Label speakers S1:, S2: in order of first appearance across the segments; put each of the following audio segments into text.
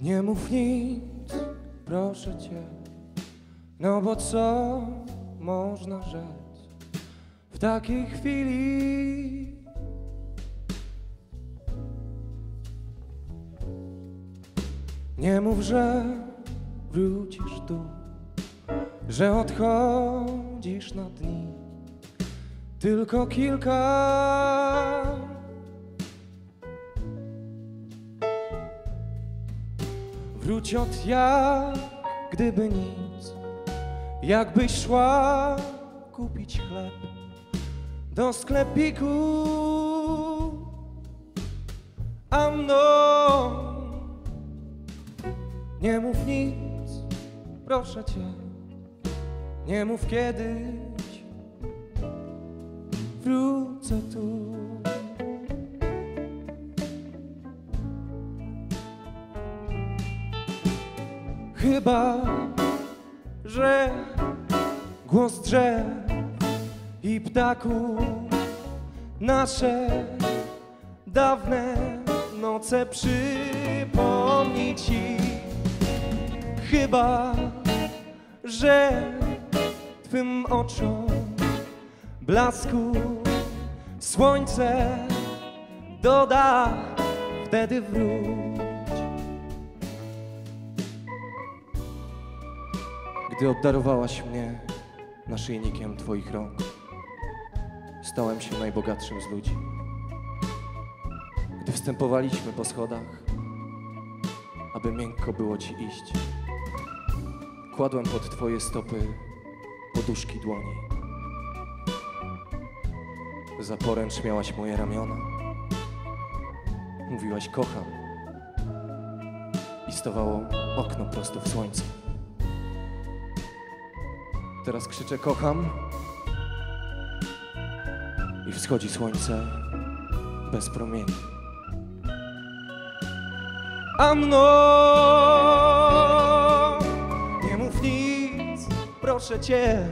S1: Nie mów nic, proszę cię, no bo co można rzec w takiej chwili? Nie mów, że wrócisz tu, że odchodzisz na dni, tylko kilka. Wróć od jak gdyby nic, jakbyś szła kupić chleb do sklepiku. A mną nie mów nic, proszę cię, nie mów kiedyś wrócę tu. Chyba, że głos drzew i ptaków nasze dawne noce przypomni ci. Chyba, że twym oczom blasku słońce doda, wtedy wróć. Gdy obdarowałaś mnie naszyjnikiem Twoich rąk, stałem się najbogatszym z ludzi. Gdy wstępowaliśmy po schodach, aby miękko było Ci iść, kładłem pod Twoje stopy poduszki dłoni. Za poręcz miałaś moje ramiona. Mówiłaś kocham i stawało okno prosto w słońce. Teraz krzyczę kocham i wschodzi słońce bez promieni. A mną nie mów nic, proszę cię,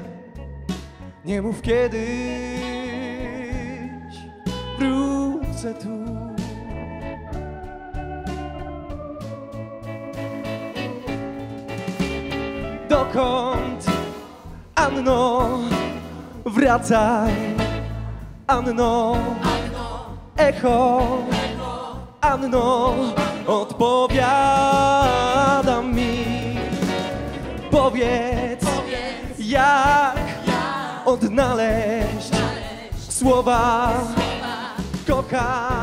S1: nie mów kiedyś wrócę tu. Dokąd, Anno, wracaj, Anno, echo, Anno, odpowiada mi. Powiedz, jak odnaleźć słowa kocham,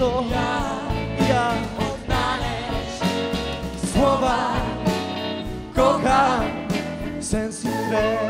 S1: Anno, ja słowa kocham, sens i.